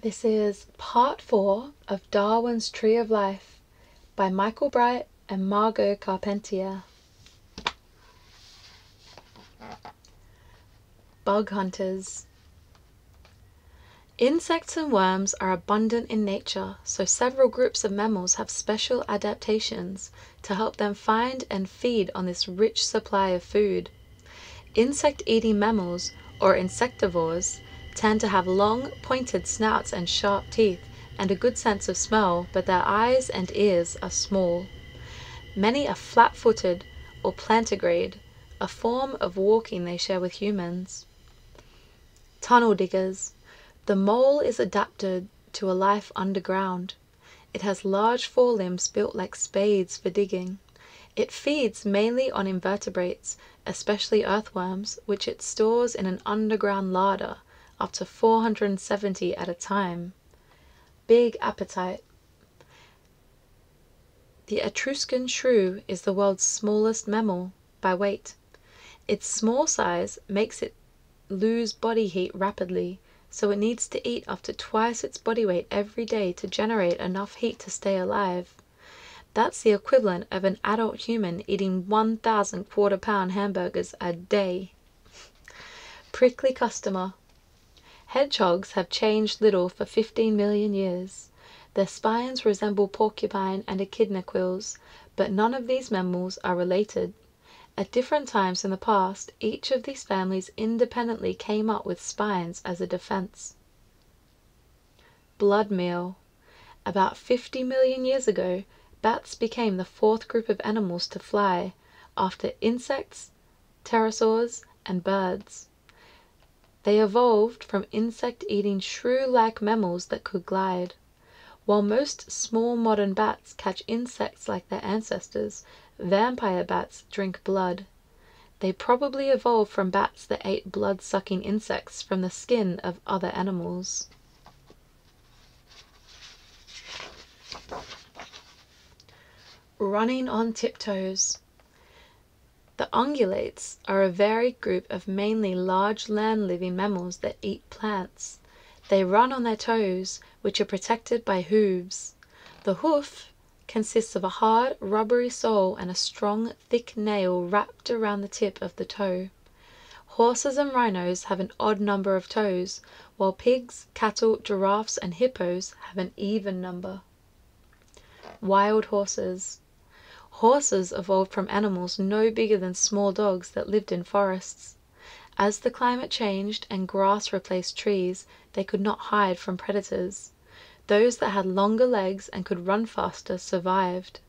This is part four of Darwin's Tree of Life by Michael Bright and Margaux Carpentier. Bug Hunters Insects and worms are abundant in nature, so several groups of mammals have special adaptations to help them find and feed on this rich supply of food. Insect eating mammals, or insectivores, tend to have long, pointed snouts and sharp teeth, and a good sense of smell, but their eyes and ears are small. Many are flat footed or plantigrade, a form of walking they share with humans. Tunnel diggers. The mole is adapted to a life underground. It has large forelimbs built like spades for digging. It feeds mainly on invertebrates, especially earthworms, which it stores in an underground larder, up to 470 at a time. Big appetite. The Etruscan shrew is the world's smallest mammal by weight. Its small size makes it lose body heat rapidly, so it needs to eat up to twice its body weight every day to generate enough heat to stay alive. That's the equivalent of an adult human eating 1,000 quarter pound hamburgers a day. Prickly customer. Hedgehogs have changed little for 15 million years. Their spines resemble porcupine and echidna quills, but none of these mammals are related. At different times in the past, each of these families independently came up with spines as a defense. Blood meal. About 50 million years ago, bats became the fourth group of animals to fly, after insects, pterosaurs, and birds. They evolved from insect-eating shrew-like mammals that could glide. While most small modern bats catch insects like their ancestors, vampire bats drink blood. They probably evolved from bats that ate blood-sucking insects from the skin of other animals. Running on tiptoes. The ungulates are a varied group of mainly large land-living mammals that eat plants. They run on their toes, which are protected by hooves. The hoof consists of a hard, rubbery sole and a strong, thick nail wrapped around the tip of the toe. Horses and rhinos have an odd number of toes, while pigs, cattle, giraffes, and hippos have an even number. Wild horses. Horses evolved from animals no bigger than small dogs that lived in forests. As the climate changed and grass replaced trees, they could not hide from predators. Those that had longer legs and could run faster survived.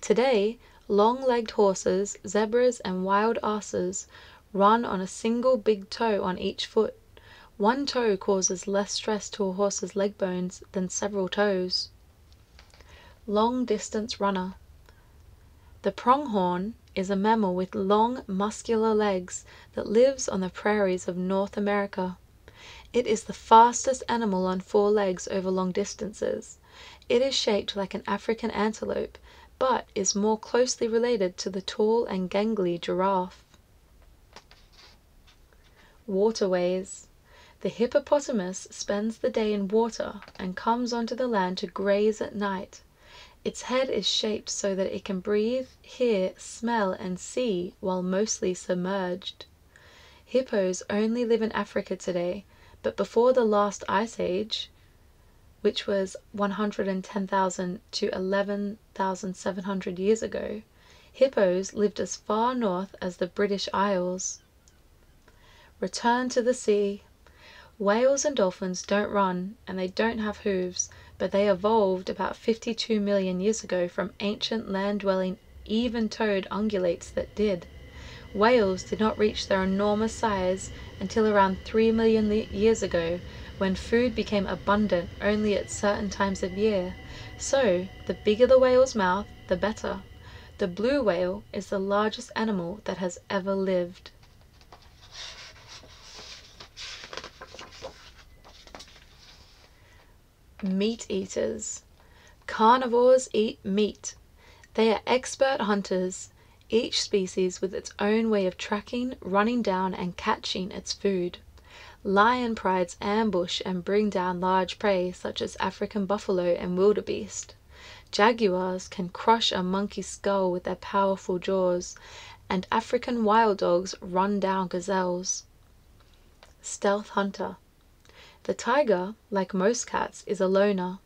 Today, long-legged horses, zebras, and wild asses run on a single big toe on each foot. One toe causes less stress to a horse's leg bones than several toes. Long distance runner. The pronghorn is a mammal with long, muscular legs that lives on the prairies of North America. It is the fastest animal on four legs over long distances. It is shaped like an African antelope, but is more closely related to the tall and gangly giraffe. Waterways. The hippopotamus spends the day in water and comes onto the land to graze at night. Its head is shaped so that it can breathe, hear, smell, and see while mostly submerged. Hippos only live in Africa today, but before the last ice age, which was 110,000 to 11,700 years ago, hippos lived as far north as the British Isles. Return to the sea. Whales and dolphins don't run and they don't have hooves, but they evolved about 52 million years ago from ancient land-dwelling even-toed ungulates that did. Whales did not reach their enormous size until around 3 million years ago when food became abundant only at certain times of year. So, the bigger the whale's mouth, the better. The blue whale is the largest animal that has ever lived. Meat eaters. Carnivores eat meat. They are expert hunters, each species with its own way of tracking, running down, and catching its food. Lion prides ambush and bring down large prey such as African buffalo and wildebeest. Jaguars can crush a monkey's skull with their powerful jaws, and African wild dogs run down gazelles. Stealth Hunter The tiger, like most cats, is a loner.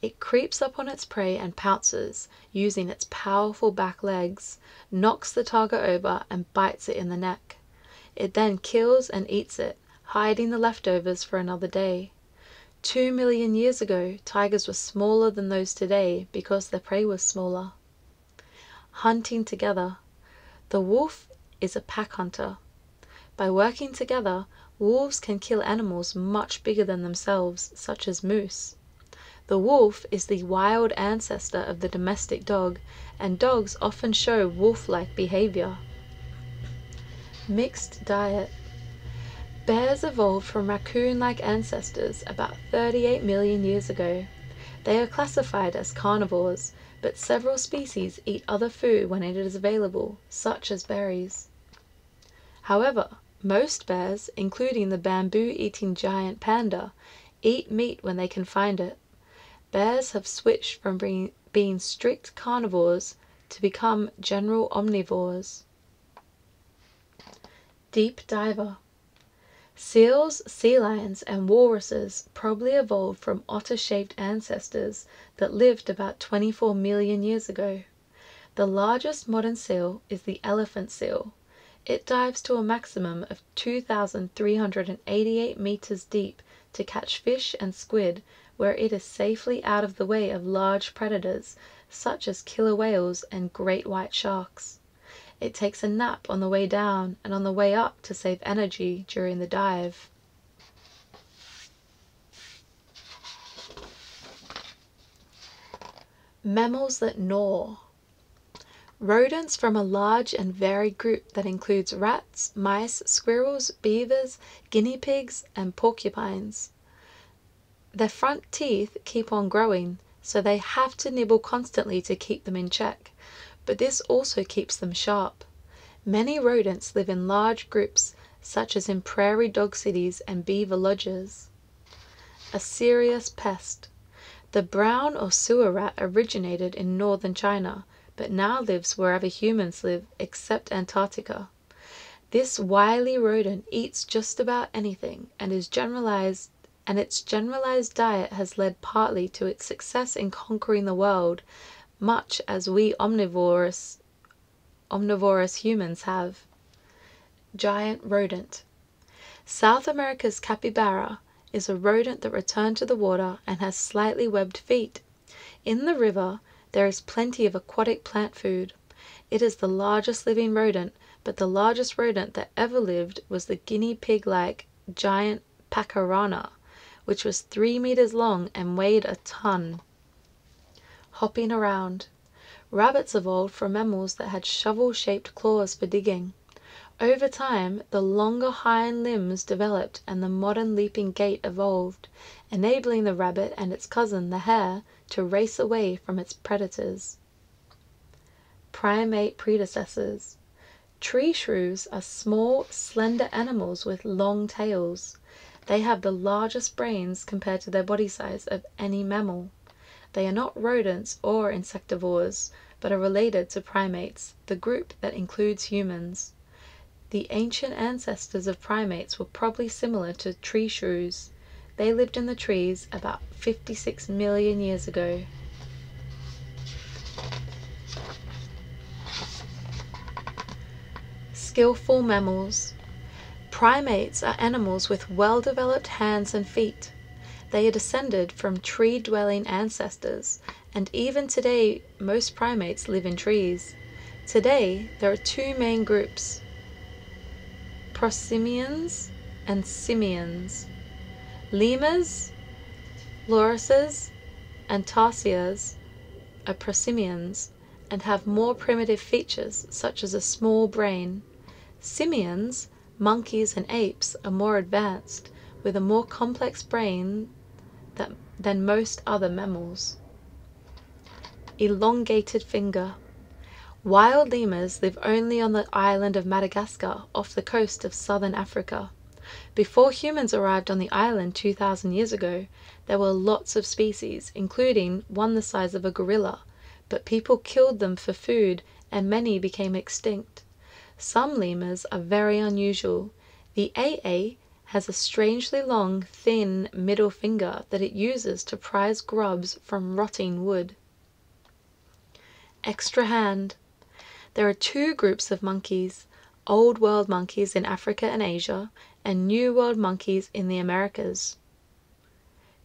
It creeps up on its prey and pounces, using its powerful back legs, knocks the target over and bites it in the neck. It then kills and eats it, hiding the leftovers for another day. Two million years ago tigers were smaller than those today because their prey was smaller. Hunting together. The wolf is a pack hunter. By working together, wolves can kill animals much bigger than themselves, such as moose. The wolf is the wild ancestor of the domestic dog, and dogs often show wolf like behavior. Mixed diet. Bears evolved from raccoon like ancestors about 38 million years ago. They are classified as carnivores, but several species eat other food when it is available, such as berries. However, most bears, including the bamboo eating giant panda, eat meat when they can find it. Bears have switched from being, strict carnivores to become general omnivores. Deep diver. Seals, sea lions, and walruses probably evolved from otter shaped ancestors that lived about 24 million years ago. The largest modern seal is the elephant seal. It dives to a maximum of 2,388 meters deep to catch fish and squid where it is safely out of the way of large predators such as killer whales and great white sharks. It takes a nap on the way down and on the way up to save energy during the dive. Mammals that gnaw. Rodents from a large and varied group that includes rats, mice, squirrels, beavers, guinea pigs, and porcupines. Their front teeth keep on growing, so they have to nibble constantly to keep them in check but this also keeps them sharp. Many rodents live in large groups, such as in prairie dog cities and beaver lodges. A serious pest. The brown or sewer rat originated in northern China, but now lives wherever humans live except Antarctica. This wily rodent eats just about anything and is generalized and its generalized diet has led partly to its success in conquering the world much as we omnivorous omnivorous humans have. Giant rodent. South America's capybara is a rodent that returned to the water and has slightly webbed feet. In the river there is plenty of aquatic plant food. It is the largest living rodent, but the largest rodent that ever lived was the guinea pig like giant Pacarana, which was three meters long and weighed a ton hopping around. Rabbits evolved from mammals that had shovel shaped claws for digging. Over time, the longer hind limbs developed and the modern leaping gait evolved, enabling the rabbit and its cousin, the hare, to race away from its predators. Primate predecessors. Tree shrews are small, slender animals with long tails. They have the largest brains compared to their body size of any mammal. They are not rodents or insectivores, but are related to primates, the group that includes humans. The ancient ancestors of primates were probably similar to tree shrews. They lived in the trees about 56 million years ago. Skillful mammals. Primates are animals with well developed hands and feet. They are descended from tree dwelling ancestors, and even today most primates live in trees. Today there are two main groups prosimians and simians. Lemurs, lorises, and tarsiers are prosimians and have more primitive features such as a small brain. Simians, monkeys and apes are more advanced with a more complex brain than most other mammals. Elongated finger. Wild lemurs live only on the island of Madagascar off the coast of southern Africa. Before humans arrived on the island 2,000 years ago, there were lots of species, including one the size of a gorilla, but people killed them for food and many became extinct. Some lemurs are very unusual. The aye-aye has a strangely long, thin middle finger that it uses to prise grubs from rotting wood. Extra hand. There are two groups of monkeys Old World monkeys in Africa and Asia, and New World monkeys in the Americas.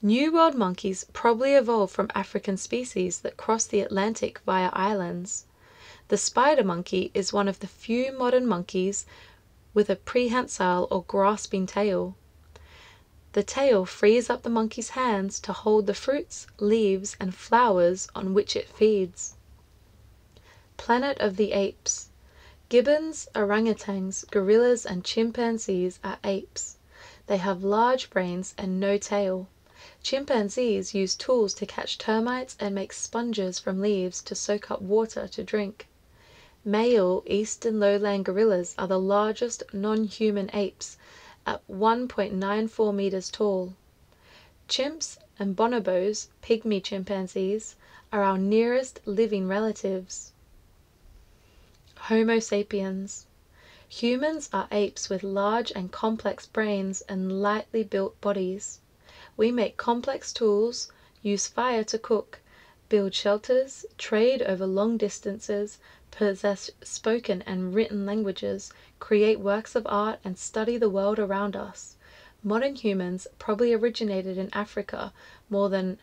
New World monkeys probably evolved from African species that crossed the Atlantic via islands. The spider monkey is one of the few modern monkeys with a prehensile or grasping tail. The tail frees up the monkey's hands to hold the fruits, leaves, and flowers on which it feeds. Planet of the Apes. Gibbons, orangutans, gorillas, and chimpanzees are apes. They have large brains and no tail. Chimpanzees use tools to catch termites and make sponges from leaves to soak up water to drink. Male east and lowland gorillas are the largest non human apes at 1.94 meters tall. Chimps and bonobos, pygmy chimpanzees, are our nearest living relatives. Homo sapiens. Humans are apes with large and complex brains and lightly built bodies. We make complex tools, use fire to cook, build shelters, trade over long distances, possess spoken and written languages, create works of art, and study the world around us. Modern humans probably originated in Africa more than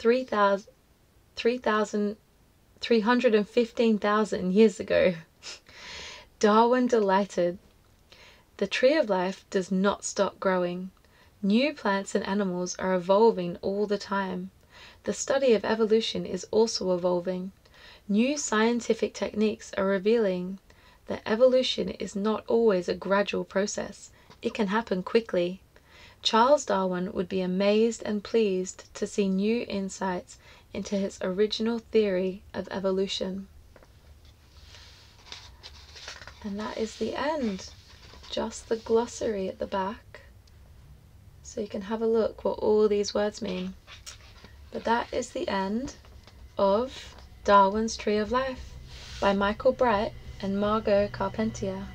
315,000 years ago. Darwin delighted. The tree of life does not stop growing. New plants and animals are evolving all the time. The study of evolution is also evolving. New scientific techniques are revealing that evolution is not always a gradual process, it can happen quickly. Charles Darwin would be amazed and pleased to see new insights into his original theory of evolution. And that is the end. Just the glossary at the back. So you can have a look what all these words mean. But that is the end of Darwin's Tree of Life by Michael Bright and Margaux Carpentier.